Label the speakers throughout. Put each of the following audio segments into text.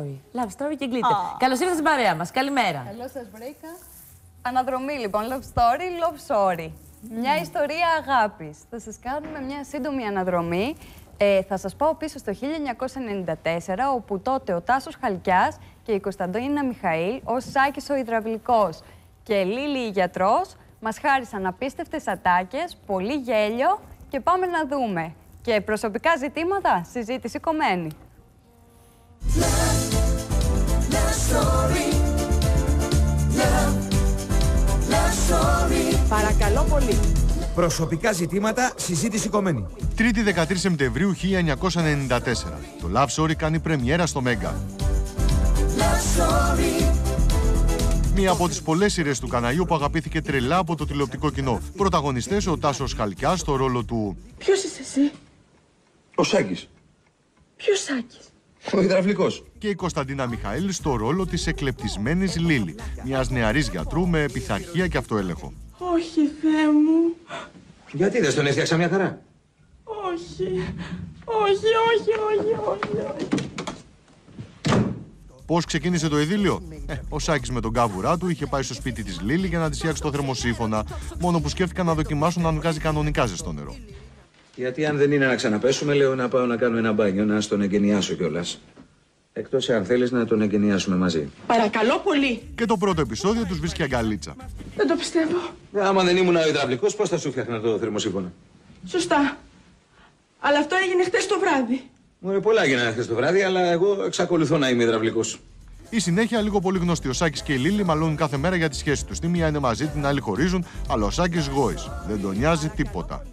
Speaker 1: Love story και glitter. Oh. Καλώς ήρθατε στην παρέα μας. Καλημέρα.
Speaker 2: Καλώς σας βρήκα.
Speaker 3: Αναδρομή λοιπόν, love story, love story. Μια ιστορία αγάπης. Θα σας κάνουμε μια σύντομη αναδρομή. Ε, θα σας πάω πίσω στο 1994, όπου τότε ο Τάσος Χαλκιάς και η Κωνσταντίνα Μιχαήλ, ως Σάκης ο Ιδραυλικός και Λίλη η Γιατρός, μας χάρισαν απίστευτες ατάκες, πολύ γέλιο και πάμε να δούμε. Και προσωπικά ζητήματα, συζήτηση κομμένη.
Speaker 4: Παρακαλώ πολύ.
Speaker 5: Προσωπικά ζητήματα, συζήτηση κομμένη.
Speaker 6: 3η 13 Σεπτεμβρίου 1994. Το Love Story κάνει πρεμιέρα στο Μέγκα. Μία από τις πολλές σειρές του καναλιού που αγαπήθηκε τρελά από το τηλεοπτικό κοινό. Πρωταγωνιστές ο Τάσος Χαλκιάς στο ρόλο του.
Speaker 4: Ποιος είσαι εσύ,
Speaker 5: Ο Σάκης.
Speaker 4: Ποιος Σάκης;
Speaker 5: Ο υδραυλικό.
Speaker 6: και η Κωνσταντίνα Μιχαήλ στο ρόλο της εκλεπτισμένης Λίλη, μιας νεαρής γιατρού με πειθαρχία και αυτοέλεγχο.
Speaker 4: Όχι, Θεέ μου.
Speaker 5: Γιατί δεν τον έφτιαξα μια χαρά;
Speaker 4: Όχι. Όχι, όχι, όχι, όχι, όχι.
Speaker 6: Πώς ξεκίνησε το ειδήλιο, ε, Ο Σάκης με τον κάβουρά του είχε πάει στο σπίτι της Λίλη για να της φτιάξει το θερμοσύφωνα, μόνο που σκέφτηκαν να δοκιμάσουν αν βγάζει κανονικά ζεστό νερό.
Speaker 5: Γιατί αν δεν είναι να ξαναπέσουμε, λέω να πάω να κάνω ένα μπάνιο, να στον εγκαινιάσω κιόλας. Εκτός αν θέλεις να τον εγκαινιάσουμε μαζί.
Speaker 4: Παρακαλώ πολύ.
Speaker 6: Και το πρώτο επεισόδιο του βρίσκει αγκαλίτσα.
Speaker 4: Δεν το πιστεύω.
Speaker 5: Ε, Άμα δεν ήμουν ο υδραυλικό, πώς θα σου φτιάχνα το θερμοσύφωνα.
Speaker 4: Σωστά. Αλλά αυτό έγινε χτες το βράδυ.
Speaker 5: Μου είναι πολλά γίνανε χθε το βράδυ, αλλά εγώ εξακολουθώ να είμαι υδραυλικός.
Speaker 6: Η συνέχεια λίγο πολύ γνωστή. Ο Σάκης και η Λίλη μαλώνουν κάθε μέρα για τη σχέση τους. Τη μία είναι μαζί, την άλλη χωρίζουν, αλλά ο Σάκης γόης. Δεν τον νοιάζει τίποτα.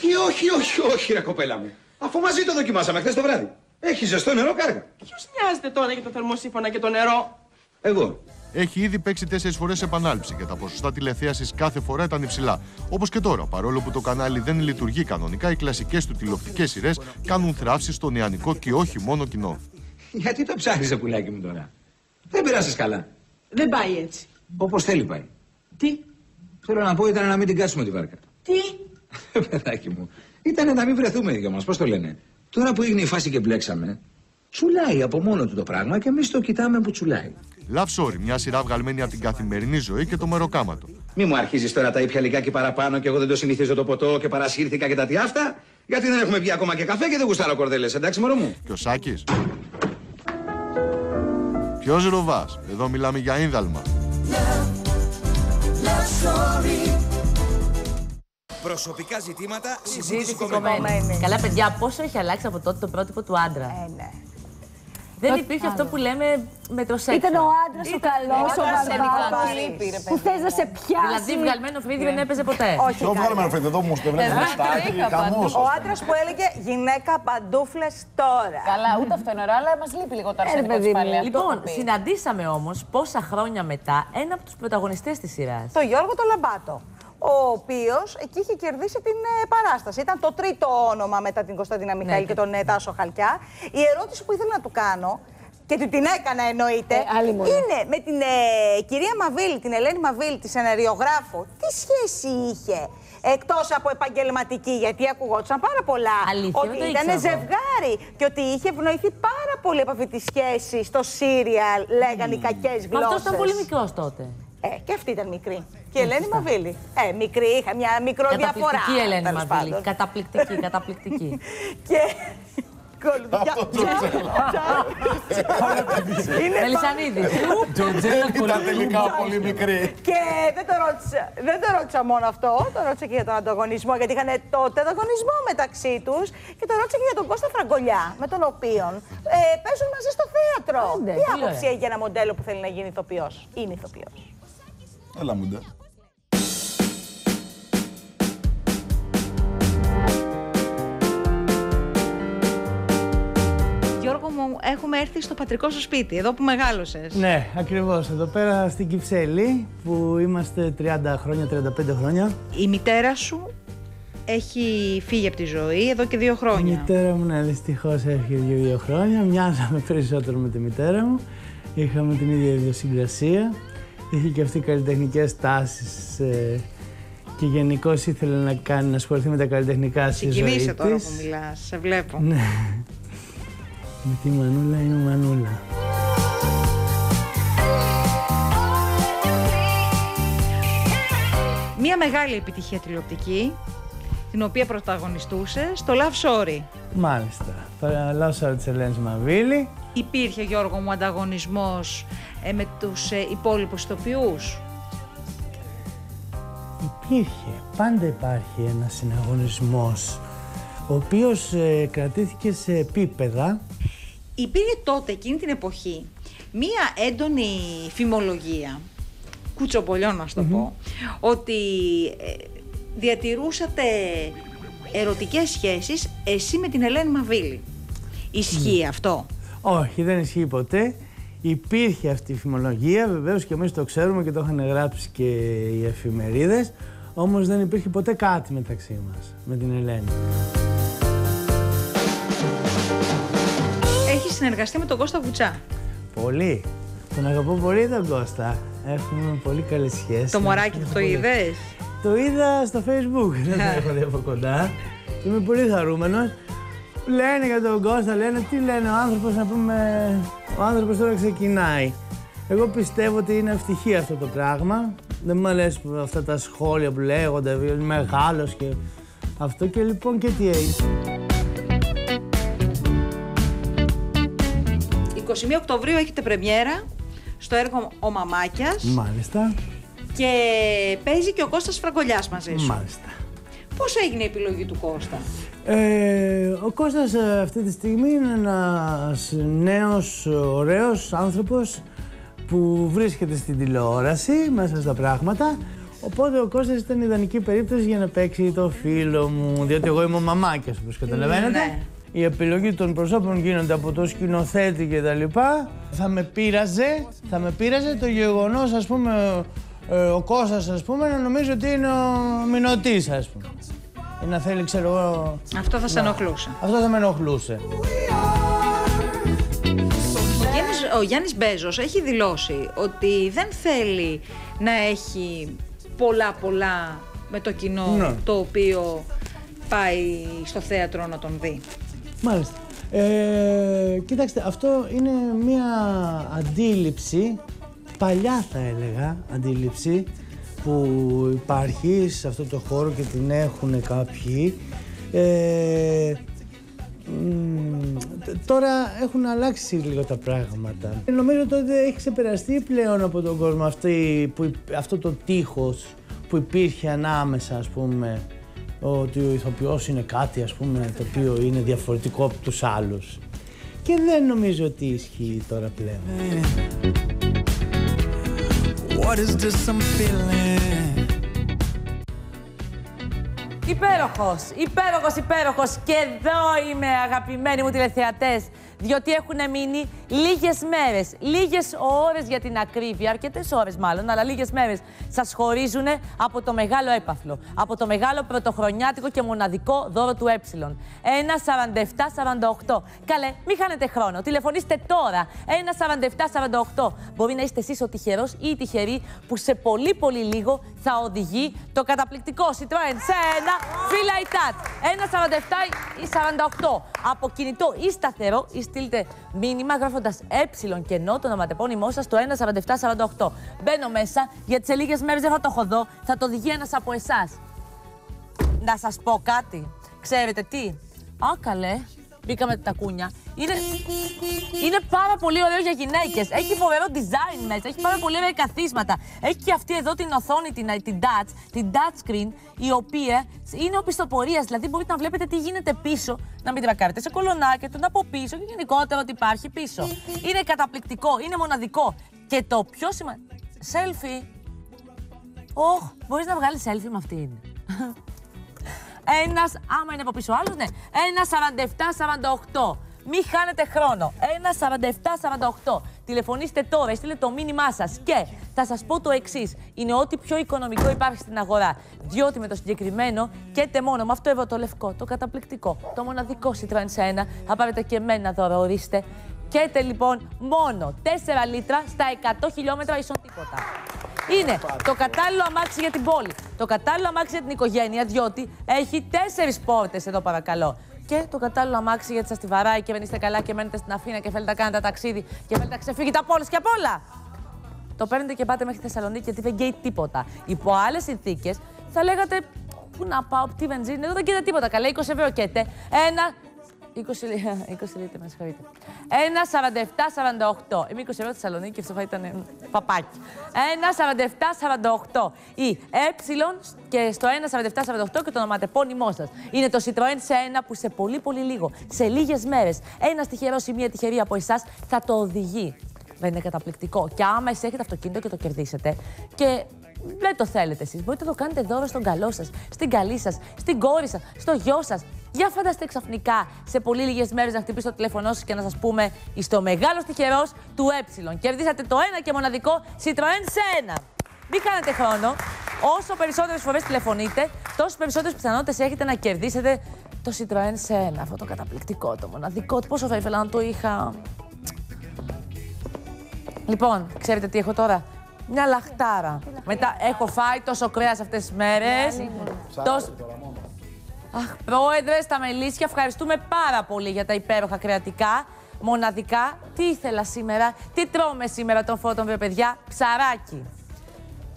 Speaker 5: Τι όχι, όχι, όχι, ρε κοπέλα μου. Αφού μαζί το δοκιμάσαμε χθες το βράδυ. Έχει ζεστό νερό, κάργα.
Speaker 4: Ποιος νοιάζεται τώρα για το θερμοσύφωνα και το νερό;
Speaker 5: Εγώ.
Speaker 6: Έχει ήδη παίξει τέσσερις φορές επανάληψη και τα ποσοστά τηλεθέασης κάθε φορά ήταν υψηλά. Όπως και τώρα, παρόλο που το κανάλι δεν λειτουργεί κανονικά, οι κλασικές του τηλεοπτικές σειρές κάνουν θράψη στο νεανικό και όχι μόνο κοινό.
Speaker 5: Γιατί το ψάχνεις, πουλάκι μου τώρα; Δεν πειράσει καλά.
Speaker 4: Δεν πάει έτσι.
Speaker 5: Όπως θέλει πάει.
Speaker 4: Τι,
Speaker 5: Θέλω να πω ήταν να μην την κάτσουμε τη βάρκα.
Speaker 4: τι;
Speaker 5: Παιδάκι μου. Ήταν να μην βρεθούμε οι δυο μας. Πώς το λένε; Τώρα που έγινε η φάση και μπλέξαμε, τσουλάει από μόνο του το πράγμα και εμείς το κοιτάμε που τσουλάει.
Speaker 6: Love Story, μια σειρά βγαλμένη από την καθημερινή ζωή και το μεροκάματο.
Speaker 5: Μη μου αρχίζεις τώρα τα ήπια λιγάκι παραπάνω και εγώ δεν το συνηθίζω το ποτό και παρασύρθηκα και τα τι αυτά. Γιατί δεν έχουμε πει ακόμα και καφέ και δεν γουστάρω κορδέλες, εντάξει μωρό μου;
Speaker 6: Και ο Σάκης; Ποιος ροβά, εδώ μιλάμε για ίνδαλμα.
Speaker 5: Προσωπικά ζητήματα,
Speaker 1: Συζήτηση κομμένη. Καλά, παιδιά, πόσο έχει αλλάξει από τότε το πρότυπο του άντρα;
Speaker 2: Ε, ναι.
Speaker 1: Δεν υπήρχε αυτό που λέμε μετροσέξουαλ.
Speaker 2: Ήταν ο άντρας ο καλός, ο βαρβάτος, που θες να σε πιάσει.
Speaker 1: Δηλαδή, βγαλμένο φρύδι δεν έπαιζε ποτέ.
Speaker 2: Όχι,
Speaker 7: Ποιο
Speaker 2: καλά.
Speaker 7: βγάλαμε φρύδι, εδώ μου το βλέπει μουστάκι, χαμός.
Speaker 2: Ο άντρας που έλεγε γυναίκα παντούφλες τώρα.
Speaker 8: Καλά, ούτε αυτό είναι ωραίο, αλλά μας λείπει λίγο τώρα
Speaker 2: Ε,
Speaker 8: σε
Speaker 2: ρε,
Speaker 8: δικό
Speaker 2: παιδί
Speaker 8: της
Speaker 2: μου.
Speaker 8: πάλι. Αυτό
Speaker 1: Λοιπόν,
Speaker 8: έχω πεις.
Speaker 1: συναντήσαμε όμως πόσα χρόνια μετά ένα από τους πρωταγωνιστές της σειράς.
Speaker 2: Το Γιώργο το Λαμπάτο. Ο οποίος εκεί είχε κερδίσει την ε, παράσταση. Ήταν το τρίτο όνομα μετά την Κωνσταντίνα Μιχαήλ και τον ε, Τάσο Χαλκιά. Η ερώτηση που ήθελα να του κάνω και του την έκανα εννοείται.
Speaker 8: Ε, άλλη μωρέ.
Speaker 2: είναι με την ε, κυρία Μαβίλη, την Ελένη Μαβίλη, τη σεναριογράφου, τι σχέση είχε. Εκτός από επαγγελματική, γιατί ακουγόντουσαν πάρα πολλά.
Speaker 1: Αλήθεια,
Speaker 2: ότι
Speaker 1: δεν το
Speaker 2: ήταν
Speaker 1: ήξερα αυτό.
Speaker 2: ζευγάρι και ότι είχε ευνοηθεί πάρα πολύ από αυτή τη σχέση στο σύριαλ, λέγανε οι κακές γλώσσε.
Speaker 1: Αυτό ήταν πολύ μικρός τότε.
Speaker 2: Ε, και αυτή ήταν μικρή. Και η Ελένη Μαβίλη. Ε, μικρή, είχα μια μικρό διαφορά.
Speaker 1: Καταπληκτική Ελένη
Speaker 2: τέλος
Speaker 1: Μαβίλη.
Speaker 2: πάντων.
Speaker 1: Καταπληκτική, καταπληκτική.
Speaker 2: Και. Κολυμπιά. Είναι
Speaker 1: Μελισανίδη.
Speaker 7: Ήταν τελικά πολύ μικρή.
Speaker 2: Και δεν το, ρώτησα, δεν το ρώτησα μόνο αυτό, το ρώτησα και για τον ανταγωνισμό, γιατί είχαν τότε ανταγωνισμό μεταξύ τους. Και το ρώτησα και για τον Κώστα Φραγκολιά, με τον οποίο ε, παίζουν μαζί στο θέατρο.
Speaker 1: Άντε,
Speaker 2: Τι
Speaker 1: τι
Speaker 2: άποψη
Speaker 1: ωραία.
Speaker 2: έχει για ένα μοντέλο που θέλει να γίνει ηθοποιός; Είναι ηθοποιός.
Speaker 7: Έλα μου
Speaker 9: Γιώργο μου, έχουμε έρθει στο πατρικό σου σπίτι, εδώ που μεγάλωσες.
Speaker 10: Ναι, ακριβώς. Εδώ πέρα στην Κυψέλη, που είμαστε 30 χρόνια, 35 χρόνια.
Speaker 9: Η μητέρα σου έχει φύγει από τη ζωή εδώ και δύο
Speaker 10: Η
Speaker 9: χρόνια.
Speaker 10: μητέρα μου, ναι, δυστυχώς έφυγε δύο, δύο χρόνια. Μοιάζαμε περισσότερο με τη μητέρα μου. Είχαμε την ίδια ιδιοσυγκρασία. Είχε και αυτή καλλιτεχνικές τάσεις ε, και γενικώς ήθελε να κάνει να ασχοληθεί με τα καλλιτεχνικά στη ζωή
Speaker 9: Συγκινείσαι τώρα
Speaker 10: της.
Speaker 9: που μιλάς, σε βλέπω.
Speaker 10: Ναι. Με τη μανούλα είναι μανούλα.
Speaker 9: Μία μεγάλη επιτυχία τηλεοπτική, την οποία πρωταγωνιστούσε στο Love
Speaker 10: Μάλιστα. Το Love Story της Ελένης Μαβίλη.
Speaker 9: Υπήρχε, Γιώργο μου, ανταγωνισμός ε, με τους ε, υπόλοιπους ηθοποιούς;
Speaker 10: Υπήρχε. Πάντα υπάρχει ένας συναγωνισμός ο οποίος ε, κρατήθηκε σε επίπεδα.
Speaker 9: Υπήρχε τότε, εκείνη την εποχή, μία έντονη φημολογία, κουτσομπολιών να το πω, ότι ε, διατηρούσατε ερωτικές σχέσεις εσύ με την Ελένη Μαβίλη. Ισχύει αυτό;
Speaker 10: Όχι, δεν ισχύει ποτέ. Υπήρχε αυτή η φημολογία, βεβαίως και εμείς το ξέρουμε και το είχαν γράψει και οι εφημερίδες, όμως δεν υπήρχε ποτέ κάτι μεταξύ μας, με την Ελένη.
Speaker 9: Συνεργαστεί με τον Κώστα Βουτσά.
Speaker 10: Πολύ. Τον αγαπώ πολύ τον Κώστα. Έχουμε πολύ καλές σχέσεις.
Speaker 9: Το μωράκι του το
Speaker 10: Πολύ.
Speaker 9: είδες;
Speaker 10: Το είδα στο facebook, δεν το έχω δει από κοντά. Είμαι πολύ χαρούμενος. Λένε για τον Κώστα, λένε τι λένε ο άνθρωπος να πούμε, ο άνθρωπος τώρα ξεκινάει. Εγώ πιστεύω ότι είναι ευτυχία αυτό το πράγμα. Δεν μου αρέσουν αυτά τα σχόλια που λέγονται, είναι μεγάλος και αυτό και λοιπόν και τι έγινε.
Speaker 9: 21 Οκτωβρίου έχετε πρεμιέρα στο έργο Ο Μαμάκιας
Speaker 10: Μάλιστα,
Speaker 9: και παίζει και ο Κώστας Φραγκολιάς μαζί σου.
Speaker 10: μάλιστα.
Speaker 9: Πώς έγινε η επιλογή του Κώστα;
Speaker 10: Ε, ο Κώστας ε, αυτή τη στιγμή είναι ένας νέος, ωραίος άνθρωπος που βρίσκεται στην τηλεόραση μέσα στα πράγματα. Οπότε ο Κώστας ήταν ιδανική περίπτωση για να παίξει το φίλο μου, διότι εγώ είμαι ο μαμάκιας όπως καταλαβαίνετε.
Speaker 9: Ναι.
Speaker 10: Η επιλογή των προσώπων γίνονται από το σκηνοθέτη και τα λοιπά. Θα με πείραζε, θα με πείραζε το γεγονός ας πούμε ε, ο Κώστας ας πούμε να νομίζει ότι είναι ο Μινωτής ας πούμε. Ή να θέλει ξέρω εγώ
Speaker 9: Αυτό θα σε ενοχλούσε.
Speaker 10: αυτό θα με ενοχλούσε.
Speaker 9: Ο Γιάννης, ο Γιάννης Μπέζος έχει δηλώσει ότι δεν θέλει να έχει πολλά πολλά με το κοινό
Speaker 10: Ναι.
Speaker 9: το οποίο πάει στο θέατρο να τον δει.
Speaker 10: Μάλιστα. Ε, κοιτάξτε, αυτό είναι μια αντίληψη, παλιά θα έλεγα, αντίληψη που υπάρχει σε αυτό το χώρο και την έχουν κάποιοι. Ε, μ, τ- τώρα έχουν αλλάξει λίγο τα πράγματα. Νομίζω ότι έχει ξεπεραστεί πλέον από τον κόσμο αυτή, που, υπ- αυτό το τείχος που υπήρχε ανάμεσα, ας πούμε, ότι ο ηθοποιός είναι κάτι, ας πούμε, το οποίο είναι διαφορετικό από τους άλλους. Και δεν νομίζω ότι ισχύει τώρα πλέον.
Speaker 11: What is this I'm feeling?
Speaker 1: Υπέροχος, υπέροχος, υπέροχος. Και εδώ είμαι αγαπημένοι μου τηλεθεατές, διότι έχουν μείνει λίγες μέρες, λίγες ώρες για την ακρίβεια, αρκετές ώρες μάλλον, αλλά λίγες μέρες σας χωρίζουν από το μεγάλο έπαθλο, από το μεγάλο πρωτοχρονιάτικο και μοναδικό δώρο του ε. 1,4748. Καλέ, μην χάνετε χρόνο, τηλεφωνήστε τώρα. 1,4748. Μπορεί να είστε εσείς ο τυχερός ή η τυχερή που σε πολύ πολύ λίγο θα οδηγεί το καταπληκτικό Citroën σε ένα Fila Touch. 1,47 ή 48. Από κινητό ή σταθερό ή στείλτε μήνυμα γράφοντας ε και ενώ το ονοματεπώνυμό σας το 1,4748. Μπαίνω μέσα γιατί σε λίγες μέρες δεν θα το έχω δω, θα το οδηγεί ένας από εσάς. Να σας πω κάτι. Ξέρετε τι; Α, καλέ. Μπήκαμε τα κούνια. Είναι, είναι πάρα πολύ ωραίο για γυναίκες. Έχει φοβερό design μέσα. Έχει πάρα πολύ ωραία καθίσματα. Έχει και αυτή εδώ την οθόνη, την, την touch, την touch screen, η οποία είναι οπισθοπορίας. Δηλαδή μπορείτε να βλέπετε τι γίνεται πίσω. Να μην τρακάρετε σε κολονάκια, τον από πίσω και γενικότερα ότι υπάρχει πίσω. Είναι καταπληκτικό, είναι μοναδικό. Και το πιο σημαντικό. Selfie. Όχ, μπορείς να βγάλεις selfie με αυτήν. Ένας, άμα είναι από πίσω άλλος, ναι. Ένας 47-48. Μην χάνετε χρόνο. Ένας 47-48. Τηλεφωνήστε τώρα, στείλτε το μήνυμά σας και θα σας πω το εξής. Είναι ό,τι πιο οικονομικό υπάρχει στην αγορά. Διότι με το συγκεκριμένο και μόνο με αυτό εδώ το λευκό, το καταπληκτικό, το μοναδικό Citroën σε ένα, θα πάρετε και εμένα δώρο, ορίστε. Καίτε λοιπόν μόνο 4 λίτρα στα 100 χιλιόμετρα ίσον τίποτα. Είναι το κατάλληλο αμάξι για την πόλη, το κατάλληλο αμάξι για την οικογένεια, διότι έχει τέσσερις πόρτες εδώ παρακαλώ. Και το κατάλληλο αμάξι γιατί σας τη βαράει και δεν είστε καλά και μένετε στην Αθήνα και θέλετε να κάνετε ταξίδι και θέλετε να ξεφύγετε από όλες και απ' όλα. Το παίρνετε και πάτε μέχρι Θεσσαλονίκη γιατί δεν γκέει τίποτα. Υπό άλλες συνθήκες θα λέγατε Πού να πάω, τι βενζίνη, εδώ δεν κοίτα τίποτα. Καλά, 20 ευρώ καίτε. Ένα. 20, λί- 20 λίτρα, με συγχωρείτε. Ένα 47-48. Είμαι 20 ευρώ στη Θεσσαλονίκη και αυτό θα ήταν ε, παπάκι. Ένα 47-48. Ή ε και στο 1 47-48 και το ονοματεπώνυμό σας. Είναι το Citroën σε ένα που σε πολύ πολύ λίγο, σε λίγες μέρες, ένα τυχερό ή μία τυχερή από εσάς θα το οδηγεί. Δεν είναι καταπληκτικό. Και άμα εσείς έχετε αυτοκίνητο και το κερδίσετε και δεν το θέλετε εσείς, μπορείτε να το κάνετε δώρο στον καλό σας, στην καλή σας, στην κόρη σας, στο γιο σας. Για φανταστείτε ξαφνικά σε πολύ λίγες μέρες να χτυπήσει το τηλέφωνό σας και να σας πούμε είστε ο μεγάλος τυχερός του ε. Κερδίσατε το ένα και μοναδικό Citroën σε ένα. Μην κάνετε χρόνο. Όσο περισσότερες φορές τηλεφωνείτε, τόσο περισσότερες πιθανότητες έχετε να κερδίσετε το Citroën σε ένα. Αυτό το καταπληκτικό, το μοναδικό. Πόσο θα ήθελα να το είχα. Λοιπόν, ξέρετε τι έχω τώρα; Μια λαχτάρα. Μετά έχω φάει τόσο κρέας αυτές τις μέρες. Τόσο... Αχ, πρόεδρε, στα μελίσια, ευχαριστούμε πάρα πολύ για τα υπέροχα κρεατικά. Μοναδικά, τι ήθελα σήμερα, τι τρώμε σήμερα τον φώτον, βρε παιδιά, ψαράκι.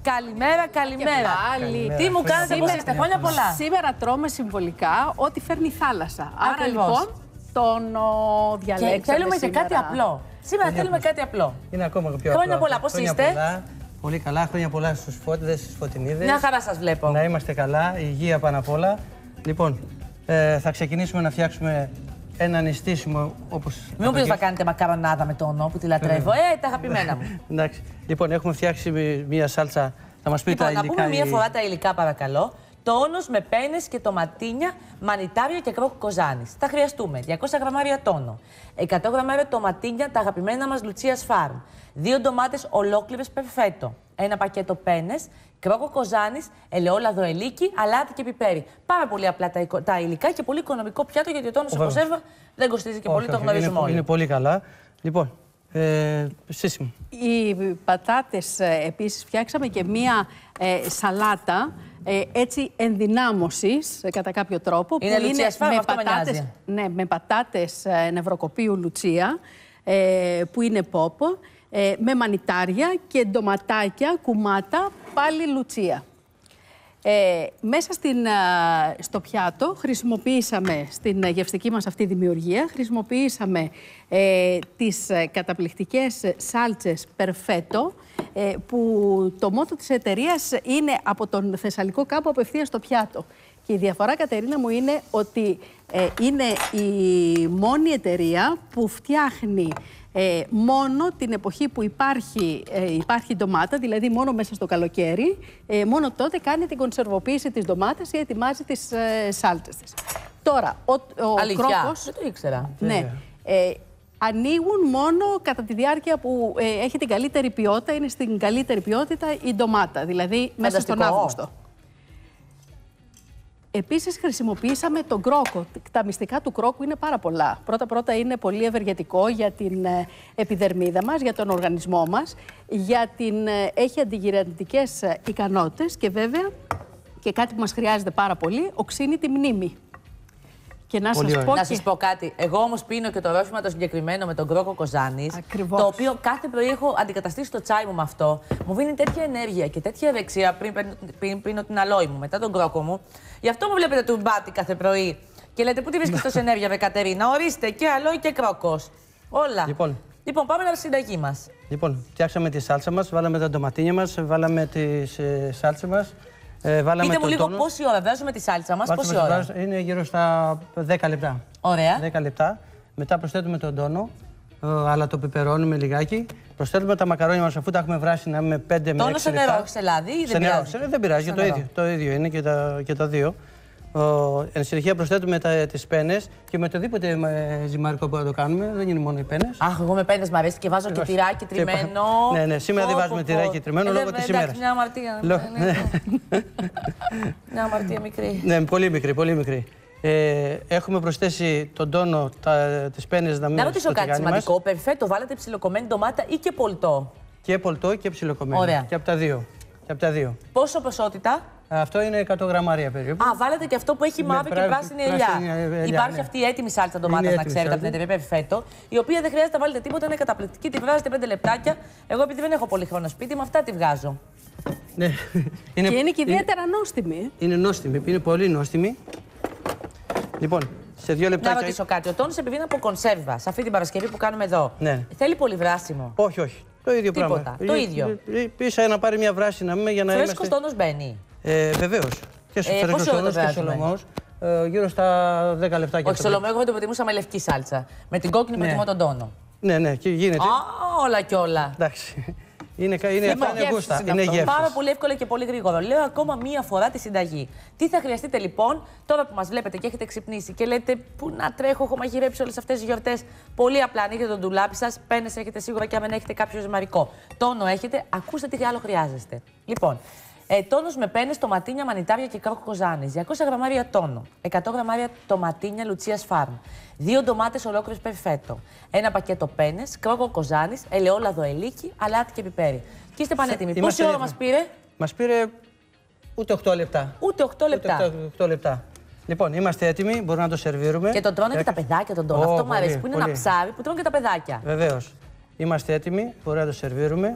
Speaker 1: Καλημέρα, καλημέρα.
Speaker 12: πάλι.
Speaker 1: Τι μου κάνετε, πώς
Speaker 12: Σήμερα-
Speaker 1: είστε, χρόνια πολλά.
Speaker 12: Σήμερα τρώμε συμβολικά ό,τι φέρνει η θάλασσα. Άρα
Speaker 1: Ακριβώς.
Speaker 12: λοιπόν τον ο,
Speaker 1: Και
Speaker 12: διαλέξαμε
Speaker 1: θέλουμε και
Speaker 12: σήμερα.
Speaker 1: κάτι απλό. Σήμερα θέλουμε κάτι απλό.
Speaker 13: Είναι ακόμα πιο
Speaker 1: Χρόνια
Speaker 13: απλό.
Speaker 1: πολλά, πώς
Speaker 13: Χρόνια
Speaker 1: είστε;
Speaker 13: πολλά. Πολύ καλά, χρόνια πολλά στους φώτιδες, στις φωτεινίδες.
Speaker 1: Μια χαρά σας βλέπω.
Speaker 13: Να είμαστε καλά, υγεία πάνω απ' όλα. Λοιπόν, ε, θα ξεκινήσουμε να φτιάξουμε ένα νηστίσιμο όπως...
Speaker 1: Μην μου πεις θα κάνετε μακαρονάδα με τόνο που τη λατρεύω. Ε, τα αγαπημένα μου.
Speaker 13: Εντάξει. Λοιπόν, έχουμε φτιάξει μία σάλτσα. Θα μας πει
Speaker 1: Λοιπόν,
Speaker 13: τα
Speaker 1: να
Speaker 13: υλικά.
Speaker 1: πούμε μία
Speaker 13: η-
Speaker 1: φορά τα υλικά, παρακαλώ. Τόνος με πένες και τοματίνια, μανιτάρια και κρόκο κοζάνης. Θα χρειαστούμε 200 γραμμάρια τόνο, 100 γραμμάρια τοματίνια, τα αγαπημένα μας Λουτσίας Φάρμ, δύο ντομάτες ολόκληρες περφέτο, ένα πακέτο πένες, κρόκο κοζάνης, ελαιόλαδο ελίκι, αλάτι και πιπέρι. Πάρα πολύ απλά τα, εικο- τα υλικά και πολύ οικονομικό πιάτο γιατί ο τόνος σε
Speaker 13: Βέβαια.
Speaker 1: κονσέρβα δεν κοστίζει και πολύ,
Speaker 13: Όχι,
Speaker 1: το
Speaker 13: όχι,
Speaker 1: γνωρίζουμε
Speaker 13: είναι,
Speaker 1: όλοι.
Speaker 13: είναι πολύ καλά. Λοιπόν, ε, σύστημα.
Speaker 12: Οι πατάτες ε, επίσης φτιάξαμε και μία ε, σαλάτα ε, έτσι ενδυνάμωσης ε, κατά κάποιο τρόπο.
Speaker 1: Είναι Λουτσίας Φάρμ, αυτό με
Speaker 12: πατάτες,
Speaker 1: νοιάζει.
Speaker 12: ναι, με πατάτες ε, νευροκοπίου Λουτσία ε, που είναι πόπο, ε, με μανιτάρια και ντοματάκια, κουμάτα, πάλι Λουτσία. Ε, μέσα στην, α, στο πιάτο χρησιμοποίησαμε στην ε, γευστική μας αυτή δημιουργία, χρησιμοποίησαμε ε, τις ε, καταπληκτικές ε, σάλτσες Perfetto, ε, που το μότο της εταιρείας είναι από τον Θεσσαλικό κάπου απευθείας στο πιάτο. Και η διαφορά, Κατερίνα μου, είναι ότι ε, είναι η μόνη εταιρεία που φτιάχνει ε, μόνο την εποχή που υπάρχει, ε, υπάρχει ντομάτα, δηλαδή μόνο μέσα στο καλοκαίρι, ε, μόνο τότε κάνει την κονσερβοποίηση της ντομάτας ή ετοιμάζει τις ε, σάλτσες της. Τώρα, ο, ο
Speaker 1: Αλήθεια,
Speaker 12: κρόκος...
Speaker 1: δεν το ήξερα.
Speaker 12: Ναι. Ε, ανοίγουν μόνο κατά τη διάρκεια που ε, έχει την καλύτερη ποιότητα, είναι στην καλύτερη ποιότητα η ντομάτα, δηλαδή μέσα στον
Speaker 1: Φανταστικό.
Speaker 12: Αύγουστο. Επίσης χρησιμοποιήσαμε τον κρόκο. Τα μυστικά του κρόκου είναι πάρα πολλά. Πρώτα-πρώτα είναι πολύ ευεργετικό για την ε, επιδερμίδα μας, για τον οργανισμό μας, για την, ε, έχει αντιγυραντικές ε, ικανότητες και βέβαια και κάτι που μας χρειάζεται πάρα πολύ, οξύνει τη μνήμη. Και να
Speaker 1: Πολύ
Speaker 12: σας
Speaker 1: ωραία.
Speaker 12: πω
Speaker 1: Να
Speaker 12: και...
Speaker 1: σα πω κάτι. Εγώ όμως πίνω και το ρόφημα το συγκεκριμένο με τον κρόκο Κοζάνης.
Speaker 12: Ακριβώς.
Speaker 1: Το οποίο κάθε πρωί έχω αντικαταστήσει το τσάι μου με αυτό. Μου δίνει τέτοια ενέργεια και τέτοια ευεξία πριν, παίρνω- πριν πίνω την αλόη μου, μετά τον κρόκο μου. Γι' αυτό μου βλέπετε τουρμπάτι κάθε πρωί. Και λέτε, πού τη βρίσκεις τόση ενέργεια, Βε Κατερίνα; Ορίστε και αλόη και κρόκος. Όλα.
Speaker 13: Λοιπόν.
Speaker 1: λοιπόν, πάμε να συνταγή μας.
Speaker 13: Λοιπόν, φτιάξαμε τη σάλτσα μας, βάλαμε τα ντοματίνια μας, βάλαμε τις ε, σάλτσες μας. Ε, βάλαμε
Speaker 1: Πείτε μου
Speaker 13: τον
Speaker 1: λίγο
Speaker 13: τόνο.
Speaker 1: πόση ώρα βάζουμε τη σάλτσα μας,
Speaker 13: Βάζουμε
Speaker 1: πόση
Speaker 13: στο
Speaker 1: ώρα;
Speaker 13: βάζ- Είναι γύρω στα 10 λεπτά.
Speaker 1: Ωραία.
Speaker 13: 10 λεπτά. Μετά προσθέτουμε τον τόνο, ε, αλλά το πιπερώνουμε λιγάκι. Προσθέτουμε τα μακαρόνια μας αφού τα έχουμε βράσει να με 5 με 6
Speaker 1: Τόνο
Speaker 13: λεπτά.
Speaker 1: σε νερό, όχι σε λάδι ή
Speaker 13: Σε
Speaker 1: δεν
Speaker 13: νερό,
Speaker 1: πειράζει;
Speaker 13: σε- δεν πειράζει,
Speaker 1: Στο
Speaker 13: το
Speaker 1: νερό.
Speaker 13: ίδιο, το ίδιο είναι και τα, και τα δύο. Ο, εν συνεχεία προσθέτουμε τα, τις πένες και με οτιδήποτε ε, ζυμάρικο που να το κάνουμε, δεν είναι μόνο οι πένες.
Speaker 1: Αχ, εγώ με πέντε μ' αρέσει και βάζω και
Speaker 13: Βάζω.
Speaker 1: τυράκι
Speaker 13: Και
Speaker 1: τριμμένο.
Speaker 13: Ναι, ναι, σήμερα δεν
Speaker 1: Πω,
Speaker 13: βάζουμε
Speaker 1: πω,
Speaker 13: τυράκι
Speaker 1: πω.
Speaker 13: τριμμένο
Speaker 1: Ε,
Speaker 13: λόγω
Speaker 1: δεν-
Speaker 13: της
Speaker 1: εντάξει,
Speaker 13: ημέρας.
Speaker 1: Μια αμαρτία.
Speaker 13: Λο-
Speaker 1: ναι. Μια αμαρτία μικρή.
Speaker 13: Ναι, πολύ μικρή, πολύ μικρή. Ε, έχουμε προσθέσει τον τόνο, τα, τις πένες να μην
Speaker 1: Να ρωτήσω
Speaker 13: στο
Speaker 1: κάτι
Speaker 13: τηγάνι μας.
Speaker 1: σημαντικό. Περφέτο, βάλετε ψιλοκομμένη ντομάτα ή και πολτό;
Speaker 13: Και πολτό και ψιλοκομμένο.
Speaker 1: Ωραία.
Speaker 13: Και από τα δύο. Και από τα δύο.
Speaker 1: Πόσο ποσότητα;
Speaker 13: Αυτό είναι 100 γραμμάρια περίπου.
Speaker 1: Α, βάλετε και αυτό που έχει
Speaker 13: Με
Speaker 1: μαύρη και
Speaker 13: πρά-
Speaker 1: πράσινη
Speaker 13: πράσινη
Speaker 1: ελιά.
Speaker 13: ελιά,
Speaker 1: Υπάρχει
Speaker 13: ναι.
Speaker 1: αυτή η έτοιμη σάλτσα ντομάτας,
Speaker 13: Είναι
Speaker 1: να
Speaker 13: έτοιμη
Speaker 1: ξέρετε, από την
Speaker 13: σάλτσα.
Speaker 1: εταιρεία Περφέτο, η οποία δεν χρειάζεται να βάλετε τίποτα, είναι καταπληκτική. Τη βγάζετε 5 λεπτάκια. Εγώ, επειδή δεν έχω πολύ χρόνο σπίτι, με αυτά τη βγάζω.
Speaker 13: Ναι.
Speaker 12: και είναι και ιδιαίτερα νόστιμη.
Speaker 13: Είναι νόστιμη, είναι πολύ νόστιμη. Λοιπόν, σε δύο λεπτά.
Speaker 1: Να ρωτήσω κάτι. Ο τόνο επειδή είναι από κονσέρβα, σε αυτή την Παρασκευή που κάνουμε εδώ.
Speaker 13: Ναι.
Speaker 1: Θέλει πολύ βράσιμο.
Speaker 13: Όχι, όχι. Το ίδιο
Speaker 1: Τίποτα.
Speaker 13: πράγμα.
Speaker 1: Το ίδιο.
Speaker 13: Πίσα να πάρει μια βράση να πούμε για να
Speaker 1: Φρέσκος
Speaker 13: είμαστε...
Speaker 1: τόνος μπαίνει.
Speaker 13: Ε, Βεβαίως. Και στο
Speaker 1: Ε,
Speaker 13: φρέσκος
Speaker 1: πόση ώρα το
Speaker 13: τόνος και
Speaker 1: βράζουμε;
Speaker 13: σολομός. Ε, γύρω στα 10 λεπτάκια.
Speaker 1: Όχι, Σολομό, εγώ θα το προτιμούσα με λευκή σάλτσα. Με την κόκκινη
Speaker 13: Ναι.
Speaker 1: προτιμώ τον τόνο.
Speaker 13: Ναι, ναι, και γίνεται.
Speaker 1: Α, όλα και όλα.
Speaker 13: Εντάξει. Είναι, κα- είναι,
Speaker 1: Λοιπόν,
Speaker 13: αυτά είναι
Speaker 1: γεύσεις
Speaker 13: γούστα.
Speaker 1: είναι
Speaker 13: Είναι
Speaker 1: αυτό.
Speaker 13: γεύσεις.
Speaker 1: Πάρα πολύ εύκολο και πολύ γρήγορο. Λέω ακόμα μία φορά τη συνταγή. Τι θα χρειαστείτε λοιπόν, τώρα που μας βλέπετε και έχετε ξυπνήσει και λέτε Πού να τρέχω, έχω μαγειρέψει όλες αυτές τις γιορτές. Πολύ απλά ανοίγετε τον ντουλάπι σας, πένες έχετε σίγουρα και αν δεν έχετε κάποιο ζυμαρικό. Τόνο έχετε, ακούστε τι άλλο χρειάζεστε. Λοιπόν, ε, τόνο με πένες, τοματίνια, μανιτάρια και κρόκο κοζάνη. 200 γραμμάρια τόνο. 100 γραμμάρια τοματίνια Λουτσίας Φάρμ. Δύο ντομάτες ολόκληρε περφέτο. Ένα πακέτο πένες, κρόκο κοζάνης, ελαιόλαδο ελίκι, αλάτι και πιπέρι. Και είστε πανέτοιμοι.
Speaker 13: Είμαστε
Speaker 1: Πόση ώρα
Speaker 13: έτοιμοι.
Speaker 1: μας πήρε,
Speaker 13: Μας πήρε ούτε 8 λεπτά.
Speaker 1: Ούτε 8 λεπτά.
Speaker 13: Ούτε 8 λεπτά. Λοιπόν, είμαστε έτοιμοι, μπορούμε να το σερβίρουμε.
Speaker 1: Και τον τρώνε και τα παιδάκια τον τόνο.
Speaker 13: Ω,
Speaker 1: Αυτό μου αρέσει.
Speaker 13: πολύ,
Speaker 1: Που είναι
Speaker 13: πολύ.
Speaker 1: ένα ψάρι που τρώνε και τα παιδάκια.
Speaker 13: Βεβαίως. Είμαστε έτοιμοι, μπορούμε να το σερβίρουμε.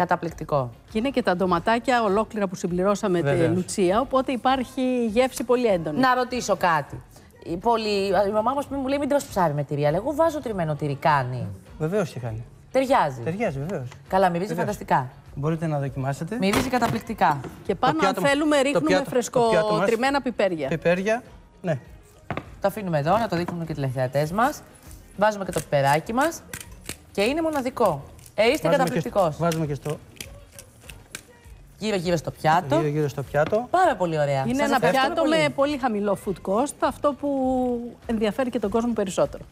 Speaker 1: Καταπληκτικό.
Speaker 12: Και είναι και τα ντοματάκια ολόκληρα που συμπληρώσαμε τη
Speaker 13: Βεβαίως.
Speaker 12: Λουτσία, οπότε υπάρχει γεύση πολύ έντονη.
Speaker 1: Να ρωτήσω κάτι. Η, πολύ, η μαμά μας μου λέει μην τρως ψάρι με τυρί, αλλά εγώ βάζω τριμμένο τυρί, κάνει.
Speaker 13: Βεβαίως και κάνει.
Speaker 1: Ταιριάζει.
Speaker 13: Ταιριάζει, βεβαίως.
Speaker 1: Καλά, μυρίζει
Speaker 13: Βεβαίως.
Speaker 1: φανταστικά.
Speaker 13: Μπορείτε να δοκιμάσετε.
Speaker 1: Μυρίζει καταπληκτικά.
Speaker 12: Και πάνω, αν
Speaker 13: πιάτο-
Speaker 12: θέλουμε,
Speaker 13: το
Speaker 12: ρίχνουμε
Speaker 13: πιάτο- το πιάτο μας.
Speaker 12: φρεσκοτριμμένα πιπέρια.
Speaker 13: Πιπέρια. Ναι.
Speaker 1: Το αφήνουμε εδώ, να το δείχνουμε και τηλεθεατές μας. Βάζουμε και το πιπεράκι μας. Και είναι μοναδικό. Ε, είστε
Speaker 13: Βάζουμε
Speaker 1: καταπληκτικός.
Speaker 13: Και, βάζουμε και στο
Speaker 1: Γύρω-γύρω στο πιάτο.
Speaker 13: γύρω, γύρω στο πιάτο.
Speaker 1: Πάρα πολύ ωραία.
Speaker 12: Είναι
Speaker 1: Σας
Speaker 12: ένα
Speaker 1: ευχαριστούμε
Speaker 12: πιάτο
Speaker 1: πολύ.
Speaker 12: με πολύ χαμηλό food cost, αυτό που ενδιαφέρει και τον κόσμο περισσότερο.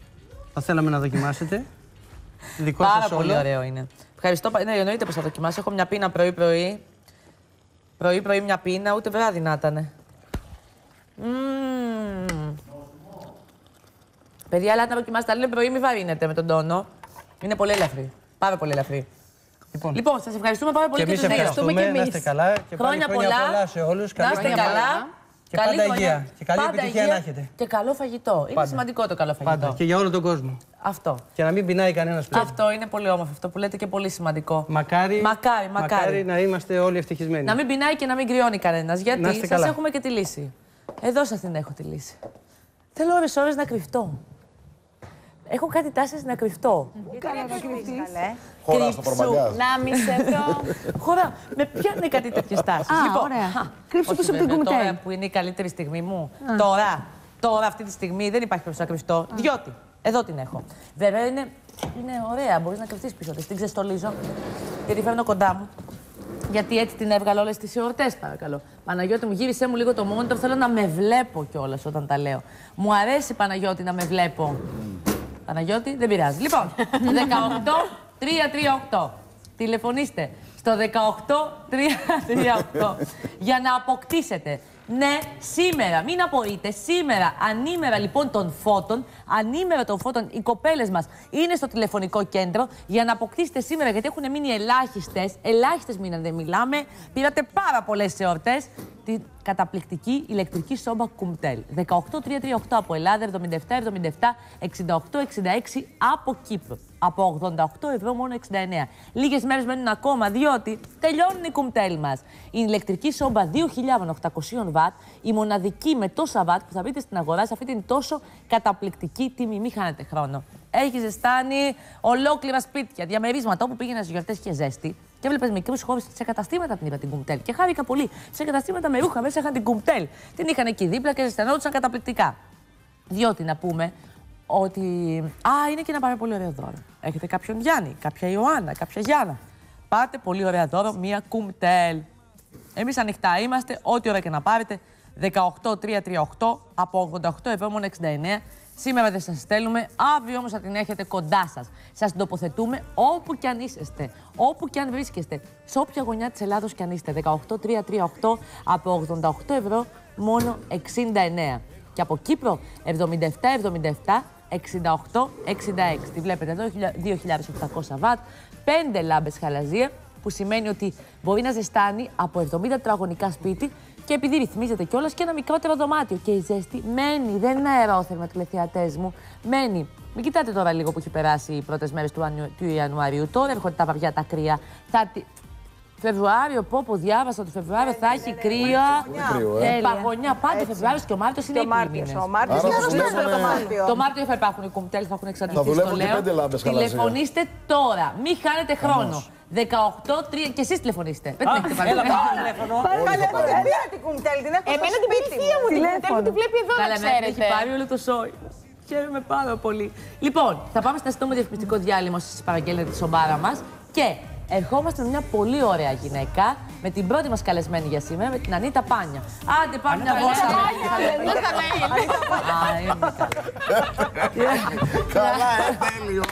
Speaker 13: Θα θέλαμε να δοκιμάσετε. Δικό
Speaker 1: Πάρα
Speaker 13: σας
Speaker 1: πολύ
Speaker 13: όλο.
Speaker 1: ωραίο είναι. Ευχαριστώ. πα- Ναι, εννοείται πως θα δοκιμάσω. Έχω μια πίνα πρωί-πρωί. Πρωί-πρωί μια πίνα, ούτε βράδυ να ήταν. Παιδιά, ελάτε να δοκιμάσετε. Αλλά είναι πρωί, μην βαρύνετε με τον τόνο. Είναι πολύ ελαφρύ. Πάρα πολύ ελαφρύ.
Speaker 13: Λοιπόν,
Speaker 1: Λοιπόν, σας ευχαριστούμε πάρα πολύ
Speaker 13: και εμείς
Speaker 1: τους δύο.
Speaker 13: ευχαριστούμε,
Speaker 12: και
Speaker 13: να
Speaker 12: εμείς.
Speaker 13: είστε καλά και πάλι
Speaker 1: Χρόνια
Speaker 13: χρόνια
Speaker 1: πολλά.
Speaker 13: πολλά σε όλους.
Speaker 1: Να
Speaker 13: Καλή
Speaker 1: είστε
Speaker 13: χρονιά.
Speaker 1: καλά.
Speaker 13: Και
Speaker 1: Καλή
Speaker 13: πάντα
Speaker 1: χρονιά.
Speaker 13: υγεία. Και καλή
Speaker 1: Πάντα
Speaker 13: επιτυχία
Speaker 1: υγεία
Speaker 13: να έχετε.
Speaker 1: Και καλό φαγητό. Είναι
Speaker 13: Πάντα.
Speaker 1: σημαντικό το καλό φαγητό.
Speaker 13: Πάντα. Και για όλο τον κόσμο.
Speaker 1: Αυτό.
Speaker 13: Και να μην πεινάει κανένας πλέον.
Speaker 1: Αυτό είναι πολύ όμορφο. Αυτό που λέτε και πολύ σημαντικό.
Speaker 13: Μακάρι,
Speaker 1: Μακάρι, μακάρι.
Speaker 13: να είμαστε όλοι ευτυχισμένοι.
Speaker 1: Να μην πεινάει και να μην κρυώνει κανένας.
Speaker 13: Να
Speaker 1: Γιατί
Speaker 13: είστε
Speaker 1: σας
Speaker 13: καλά.
Speaker 1: έχουμε και τη λύση. Εδώ σας την έχω τη λύση. Θέλω ώρες-ώρες να κρυφτώ. Έχω κάτι τάσεις να κρυφτώ.
Speaker 7: Χώρα στο προπαγάνδα.
Speaker 8: Να μη σε βρω.
Speaker 1: Χώρα, με πιάνει κάτι τέτοιες τάσεις;
Speaker 8: Α, ωραία. Κρύψου πίσω από την
Speaker 1: Τώρα
Speaker 8: κουμιτέλ.
Speaker 1: που είναι η καλύτερη στιγμή μου. Τώρα, τώρα αυτή τη στιγμή δεν υπάρχει περίπτωση να κρυφτώ. Διότι εδώ την έχω. Βέβαια είναι, είναι ωραία, μπορείς να κρυφτείς πίσω τη. Την ξεστολίζω και τη φέρνω κοντά μου. Γιατί έτσι την έβγαλα όλες τις εορτές, παρακαλώ. Παναγιώτη μου, γύρισε μου λίγο το monitor. Θέλω να με βλέπω κιόλας όταν τα λέω. Μου αρέσει, Παναγιώτη, να με βλέπω. Παναγιώτη, δεν πειράζει. Λοιπόν, 18-338. Τηλεφωνήστε στο 18-338 για να αποκτήσετε. Ναι, σήμερα, μην απορείτε, σήμερα, ανήμερα λοιπόν των φώτων, ανήμερα των φώτων, οι κοπέλες μας είναι στο τηλεφωνικό κέντρο για να αποκτήσετε σήμερα, γιατί έχουν μείνει ελάχιστες, ελάχιστες μήναν δεν μιλάμε. Πήρατε πάρα πολλές εορτές. Την καταπληκτική ηλεκτρική σόμπα Κουμτέλ. 18338 από Ελλάδα, 77, 77, 68, 66 από Κύπρο. Από 88 ευρώ μόνο 69. Λίγες μέρες μένουν ακόμα, διότι τελειώνουν οι κουμτέλ μας. Η ηλεκτρική σόμπα 2.800 βατ, η μοναδική με τόσα βατ που θα βρείτε στην αγορά σε αυτή την τόσο καταπληκτική τιμή. Μην χάνετε χρόνο. Έχει ζεστάνει ολόκληρα σπίτια, διαμερίσματα όπου πήγαινες στις γιορτές και ζέστη. Και έβλεπε μικρούς χώρους σε καταστήματα την είδα την κουμτέλ. Και χάρηκα πολύ. Σε καταστήματα με ρούχα μέσα είχαν την κουμτέλ. Την είχαν εκεί δίπλα και ζεσθενόντουσαν καταπληκτικά. Διότι να πούμε ότι. Α, είναι και ένα πάρα πολύ ωραίο δώρο. Έχετε κάποιον Γιάννη, κάποια Ιωάννα, κάποια Γιάννα. Πάτε πολύ ωραία δώρο, μία κουμτέλ. Εμείς ανοιχτά είμαστε, ό,τι ώρα και να πάρετε. 18-338 από 88 ευρώ μόνο 69. Σήμερα δεν σας στέλνουμε, αύριο όμως θα την έχετε κοντά σας. Σας την τοποθετούμε όπου κι αν είσαστε, όπου κι αν βρίσκεστε, σε όποια γωνιά της Ελλάδος κι αν είστε. 18-338 από 88 ευρώ μόνο 69. Και από Κύπρο 77-77 68-66. Τη βλέπετε εδώ, 2.800 βατ, 5 λάμπες χαλαζία, που σημαίνει ότι μπορεί να ζεστάνει από 70 τετραγωνικά σπίτι και επειδή ρυθμίζεται κιόλας και ένα μικρότερο δωμάτιο. Και η ζέστη μένει, δεν είναι αερόθερμα, τηλεθεατές μου. Μένει. Μην κοιτάτε τώρα λίγο που έχει περάσει οι πρώτες μέρες του, Ανιου- του Ιανουαρίου. Τώρα έρχονται τα βαριά τα κρύα. Θα... τη- Φεβρουάριο, πω πω διάβασα το Φεβρουάριο θα έχει κρύα.
Speaker 7: κρύο, ε.
Speaker 1: ε, Παγωνιά, πάντα Φεβρουάριο και ο Μάρτιος είναι
Speaker 2: Και ο
Speaker 1: ύπνοι
Speaker 2: Μάρτιος.
Speaker 1: μήνες.
Speaker 2: Ο Μάρτιος
Speaker 7: Άρα
Speaker 2: είναι
Speaker 7: θα
Speaker 2: αρρωστός
Speaker 7: δουλεύουνε-
Speaker 2: το Μάρτιο.
Speaker 1: Το Μάρτιο θα υπάρχουν οι κουμπτέλ, θα έχουν εξαντληθεί.
Speaker 7: Θα δουλεύουν
Speaker 1: στο
Speaker 7: και
Speaker 1: λέω.
Speaker 7: πέντε λάμπες καλά,
Speaker 1: Τηλεφωνήστε τώρα. Μην χάνετε χρόνο. 18, 3 και εσείς τηλεφωνήστε. Δεν την έχετε πάρει.
Speaker 14: Έλα, πάρε τηλέφωνο.
Speaker 2: Παρακαλώ, δεν πήρα την κουμπτέλ, την έχω στο
Speaker 8: Εμένα την πήρε η
Speaker 2: σπίτι
Speaker 8: θεία μου την
Speaker 2: Τηλέφωνο.
Speaker 8: κουμπτέλ, τη βλέπει εδώ, να
Speaker 1: Καλά, εμένα έχει
Speaker 8: ξέρετε.
Speaker 1: πάρει όλο το σόι. Χαίρομαι πάρα πολύ. Λοιπόν, θα πάμε στα σύντομο διαφημιστικό διάλειμμα όσοι παραγγέλνετε τη σομπάρα μας και ερχόμαστε με μια πολύ ωραία γυναίκα, με την πρώτη μας καλεσμένη για σήμερα, με την Ανίτα Πάνια. Άντε, πάμε μια βόλτα. Α, είναι καλά.
Speaker 7: Καλά, ε, τέλειο.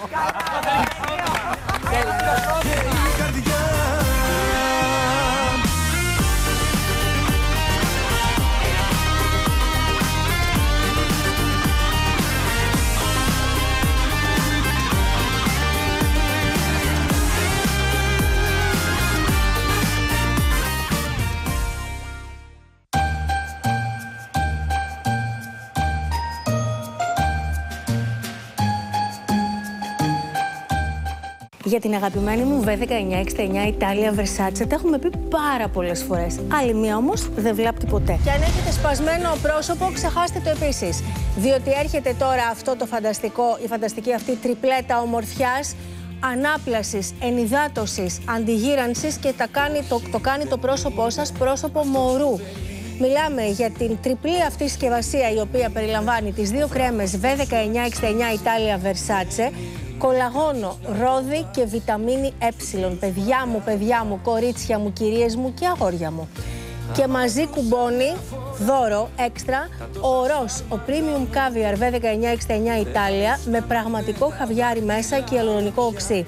Speaker 15: Για την αγαπημένη μου V1969 Italia Versace τα έχουμε πει πάρα πολλές φορές. Άλλη μία όμως δεν βλάπτει ποτέ. Και αν έχετε σπασμένο πρόσωπο, ξεχάστε το επίσης. Διότι έρχεται τώρα αυτό το φανταστικό, η φανταστική αυτή τριπλέτα ομορφιάς, ανάπλασης, ενυδάτωσης, αντιγύρανσης και τα κάνει, το, το κάνει το πρόσωπό σας πρόσωπο μωρού. Μιλάμε για την τριπλή αυτή συσκευασία η οποία περιλαμβάνει τις δύο κρέμες V1969 Italia Versace κολαγόνο, ρόδι και βιταμίνη ε. Παιδιά μου, παιδιά μου, κορίτσια μου, κυρίες μου και αγόρια μου. Και μαζί κουμπώνει δώρο έξτρα ο ορός, ο Premium Caviar V1969 Italia με πραγματικό χαβιάρι μέσα και ιαλουρονικό οξύ.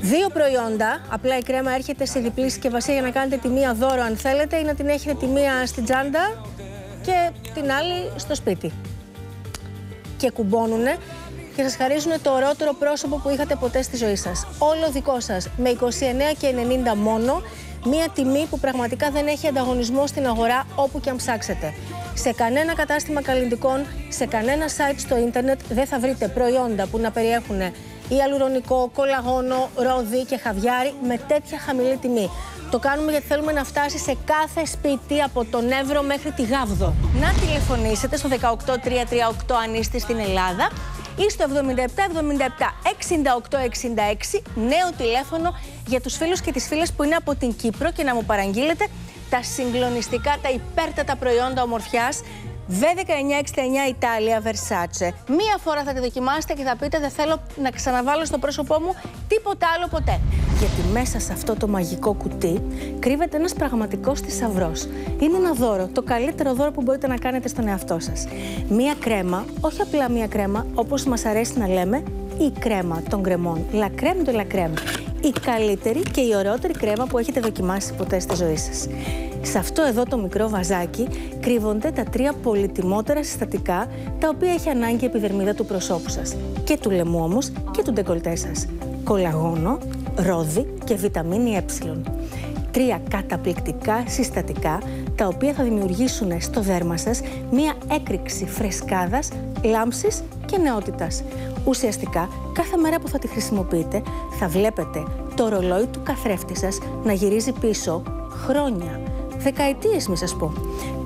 Speaker 15: Δύο προϊόντα, απλά η κρέμα έρχεται σε διπλή συσκευασία για να κάνετε τη μία δώρο αν θέλετε ή να την έχετε τη μία στην τσάντα και την άλλη στο σπίτι. Και κουμπώνουνε και σας χαρίζουν το ορότερο πρόσωπο που είχατε ποτέ στη ζωή σας. Όλο δικό σας, με 29 και 90 μόνο, μία τιμή που πραγματικά δεν έχει ανταγωνισμό στην αγορά όπου και αν ψάξετε. Σε κανένα κατάστημα καλλιντικών, σε κανένα site στο ίντερνετ δεν θα βρείτε προϊόντα που να περιέχουν ιαλουρονικό, κολαγόνο, ρόδι και χαβιάρι με τέτοια χαμηλή τιμή. Το κάνουμε γιατί θέλουμε να φτάσει σε κάθε σπίτι από τον Εύρο μέχρι τη Γάβδο. Να τηλεφωνήσετε στο 18338 αν είστε στην Ελλάδα ή στο 7777 6866 νέο τηλέφωνο για τους φίλους και τις φίλες που είναι από την Κύπρο και να μου παραγγείλετε τα συγκλονιστικά, τα υπέρτατα προϊόντα ομορφιάς V1969 Italia Versace. Μία φορά θα τη δοκιμάσετε και θα πείτε δεν θέλω να ξαναβάλω στο πρόσωπό μου τίποτα άλλο ποτέ. Γιατί μέσα σε αυτό το μαγικό κουτί κρύβεται ένας πραγματικός θησαυρός. Είναι ένα δώρο, το καλύτερο δώρο που μπορείτε να κάνετε στον εαυτό σας. Μία κρέμα, όχι απλά μία κρέμα, όπως μας αρέσει να λέμε, η κρέμα των κρεμών. La crème de la crème. Η καλύτερη και η ωραιότερη κρέμα που έχετε δοκιμάσει ποτέ στη ζωή σας. Σε αυτό εδώ το μικρό βαζάκι κρύβονται τα τρία πολυτιμότερα συστατικά τα οποία έχει ανάγκη η επιδερμίδα του προσώπου σας. Και του λαιμού όμως και του ντεκολτέ σας. Κολαγόνο, ρόδι και βιταμίνη ε. Τρία καταπληκτικά συστατικά τα οποία θα δημιουργήσουν στο δέρμα σας μία έκρηξη φρεσκάδας, λάμψης και νεότητας. Ουσιαστικά, κάθε μέρα που θα τη χρησιμοποιείτε, θα βλέπετε το ρολόι του καθρέφτη σας να γυρίζει πίσω χρόνια, δεκαετίες μη σας πω.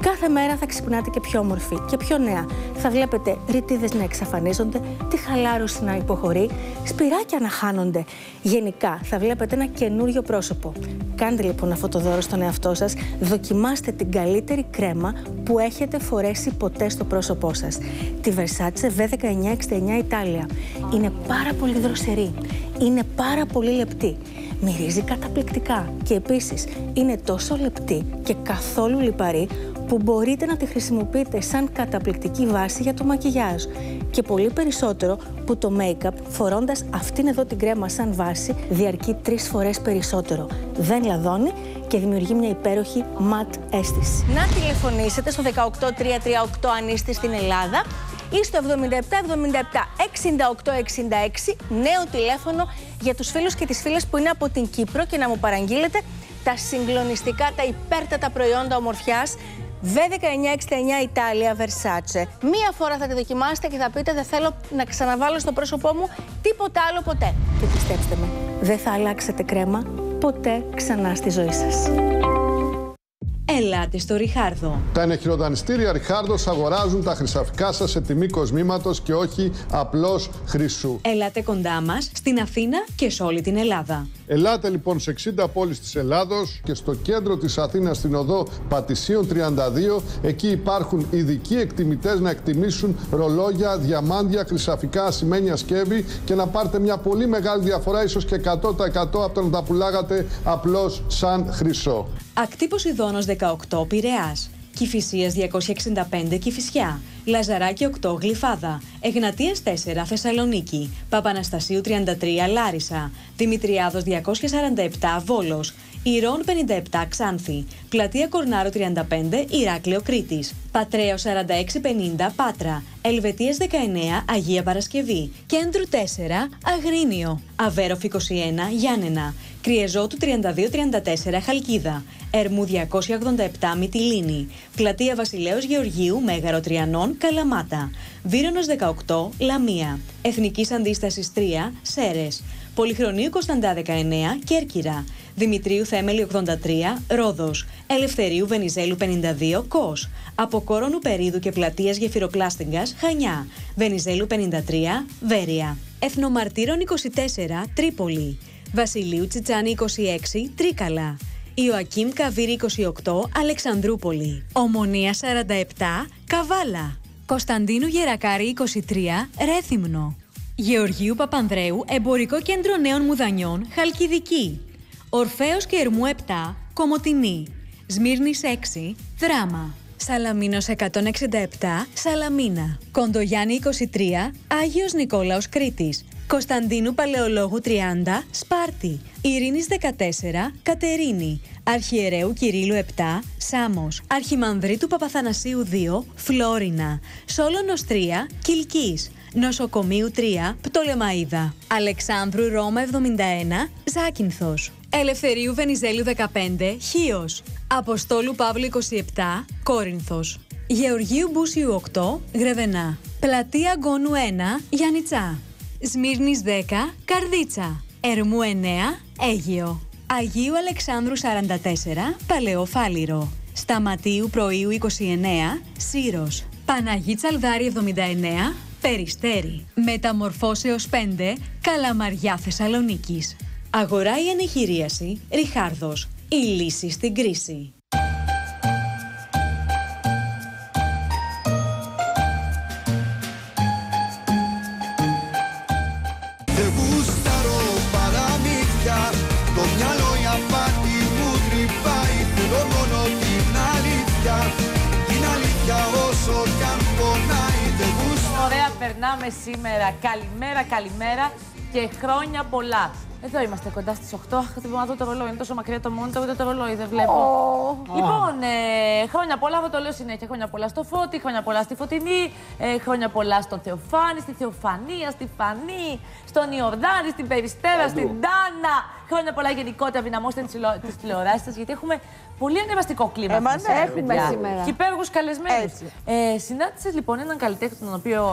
Speaker 15: Κάθε μέρα θα ξυπνάτε και πιο όμορφη και πιο νέα. Θα βλέπετε ρητίδες να εξαφανίζονται, τη χαλάρωση να υποχωρεί, σπυράκια να χάνονται. Γενικά θα βλέπετε ένα καινούριο πρόσωπο. Κάντε λοιπόν αυτό το δώρο στον εαυτό σας, δοκιμάστε την καλύτερη κρέμα που έχετε φορέσει ποτέ στο πρόσωπό σας. Τη Versace V1969 Italia. Είναι πάρα πολύ δροσερή, είναι πάρα πολύ λεπτή. Μυρίζει καταπληκτικά και επίσης είναι τόσο λεπτή και καθόλου λιπαρή που μπορείτε να τη χρησιμοποιείτε σαν καταπληκτική βάση για το μακιγιάζ και πολύ περισσότερο που το make-up φορώντας αυτήν εδώ την κρέμα σαν βάση διαρκεί τρεις φορές περισσότερο. Δεν λαδώνει και δημιουργεί μια υπέροχη ματ αίσθηση. Να τηλεφωνήσετε στο 18338 αν είστε στην Ελλάδα ή στο 7777 6866 νέο τηλέφωνο για τους φίλους και τις φίλες που είναι από την Κύπρο και να μου παραγγείλετε τα συγκλονιστικά, τα υπέρτατα προϊόντα ομορφιάς V1969 Italia Versace. Μία φορά θα τη δοκιμάσετε και θα πείτε δεν θέλω να ξαναβάλω στο πρόσωπό μου τίποτα άλλο ποτέ. Και πιστέψτε με, δεν θα αλλάξετε κρέμα ποτέ ξανά στη ζωή σας.
Speaker 14: Ελάτε στο Ριχάρδο.
Speaker 16: Τα ενεχειροδανιστήρια Ριχάρδος αγοράζουν τα χρυσαφικά σας σε τιμή κοσμήματος και όχι απλώς χρυσού.
Speaker 14: Ελάτε κοντά μας στην Αθήνα και σε όλη την Ελλάδα.
Speaker 16: Ελάτε λοιπόν σε 60 πόλεις της Ελλάδος και στο κέντρο της Αθήνας στην οδό Πατησίων 32. Εκεί υπάρχουν ειδικοί εκτιμητές να εκτιμήσουν ρολόγια, διαμάντια, χρυσαφικά, ασημένια σκεύη και να πάρετε μια πολύ μεγάλη διαφορά, ίσως και 100% από το να τα πουλάγατε απλώς σαν χρυσό.
Speaker 14: Ακτή Ποσειδώνος 18 Πειραιάς. Κηφισίας 265 Κηφισιά. Λαζαράκι 8 Γλυφάδα. Εγνατίας 4 Θεσσαλονίκη. Παπαναστασίου 33 Λάρισα. Δημητριάδος 247 Βόλος. Ηρών 57 Ξάνθη. Πλατεία Κορνάρο 35 Ηράκλειο Κρήτης. Πατρέο 4650 Πάτρα. Ελβετίας 19 Αγία Παρασκευή. Κέντρου 4 Αγρίνιο. Αβέροφ 21 Γιάννενα. Κριεζότου 3234 Χαλκίδα. Ερμού 287 Μυτιλίνη. Πλατεία Βασιλέως Γεωργίου Μέγαρο Τριανών Καλαμάτα. Βύρονος 18 Λαμία. Εθνικής Αντίστασης 3 Σέρες. Πολυχρονίου Κωνσταντά 19 Κέρκυρα. Δημητρίου Θέμελη 83 Ρόδος. Ελευθερίου Βενιζέλου 52 Κος. Αποκόρονου Περίδου και Πλατείας Γεφυροκλάστιγκας Χανιά. Βενιζέλου 53 Βέρεια. Εθνομαρτύρων 24 Τρίπολη. Βασιλείου Τσιτσάνη 26 Τρίκαλα. Ιωακίμ Καβίρη 28 Αλεξανδρούπολη. Ομονία 47 Καβάλα. Κωνσταντίνου Γερακάρη 23 Ρέθυμνο. Γεωργίου Παπανδρέου Εμπορικό Κέντρο Νέων Μουδανιών Χαλκιδική. Ορφέως και Ερμού 7 Κομοτινή. Σμύρνης 6 Δράμα. Σαλαμίνος 167 Σαλαμίνα. Κοντογιάννη 23 Άγιος Νικόλαος Κρήτης. Κωνσταντίνου Παλαιολόγου 30 Σπάρτη. Ειρήνης 14 Κατερίνη. Αρχιερέου Κυρίλου 7 Σάμος. Αρχιμανδρίτου Παπαθανασίου 2 Φλόρινα. Σόλωνος 3 Κιλκής. Νοσοκομείου 3 Πτολεμαίδα. Αλεξάνδρου Ρώμα 71 Ζάκυνθος. Ελευθερίου Βενιζέλου 15 Χίος. Αποστόλου Παύλου 27 Κόρινθος. Γεωργίου Μπούσιου 8 Γρεβενά. Πλατεία Γκόνου 1 Γιάννητσά. Σμύρνης 10 Καρδίτσα. Ερμού 9 Αίγιο. Αγίου Αλεξάνδρου 44 Παλαιό Φάληρο. Σταματίου Πρωίου 29 Σύρος. Παναγή Τσαλδάρη 79 Περιστέρι. Μεταμορφώσεως 5 Καλαμαριά Θεσσαλονίκης. Αγορά η ανεχειρίαση Ριχάρδος. Η λύση στην κρίση.
Speaker 1: Ωραία, περνάμε σήμερα. Καλημέρα, καλημέρα και χρόνια πολλά. Εδώ είμαστε κοντά στις 8. Αχ, δεν μπορώ να δω το ρολόι. Είναι τόσο μακριά το μόνιτο, ούτε το ρολόι δεν βλέπω. Λοιπόν, ε, χρόνια πολλά, εγώ το λέω συνέχεια. Χρόνια πολλά στο Φώτη, χρόνια πολλά στη Φωτεινή, ε, χρόνια πολλά στον Θεοφάνη, στη Θεοφανία, στη Φανή, στον Ιορδάνη, στην Περιστέρα, στην Τάνα. Χρόνια πολλά γενικότερα, δυναμώστε τι τηλεοράσεις σας, γιατί έχουμε πολύ ανεβαστικό κλίμα.
Speaker 2: Ε, μα
Speaker 1: αυτή τη
Speaker 2: ναι,
Speaker 1: σειρά,
Speaker 2: έχουμε
Speaker 1: παιδιά.
Speaker 2: σήμερα.
Speaker 1: Και υπέροχου καλεσμένους.
Speaker 2: Έτσι.
Speaker 1: Ε, συνάντησες λοιπόν έναν καλλιτέχνη, τον οποίο